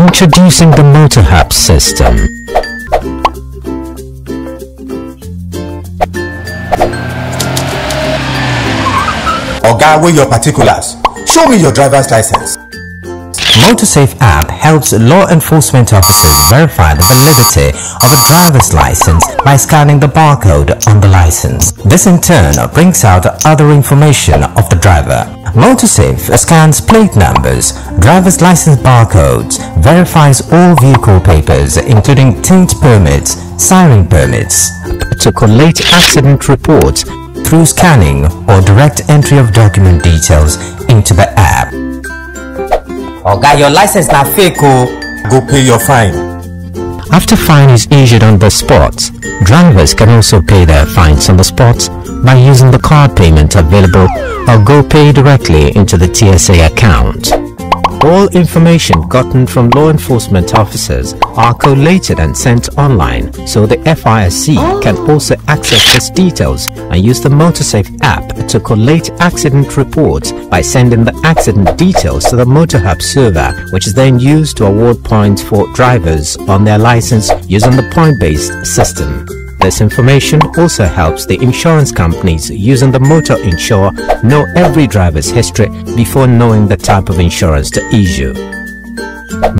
Introducing the MotorHub system. Oga, where your particulars? Show me your driver's license. MotorSafe app helps law enforcement officers verify the validity of a driver's license by scanning the barcode on the license. This in turn brings out other information of the driver. MotorSafe scans plate numbers, driver's license barcodes, verifies all vehicle papers including tint permits, siren permits, to collate accident reports through scanning or direct entry of document details into the app. Oga, your license na fake o. Go pay your fine. After fine is issued on the spot, drivers can also pay their fines on the spot by using the card payment available or go pay directly into the TSA account. All information gotten from law enforcement officers are collated and sent online so the FRSC can also access these details and use the MotorSafe app to collate accident reports by sending the accident details to the MotorHub server which is then used to award points for drivers on their license using the point-based system. This information also helps the insurance companies using the Motor insurer know every driver's history before knowing the type of insurance to issue.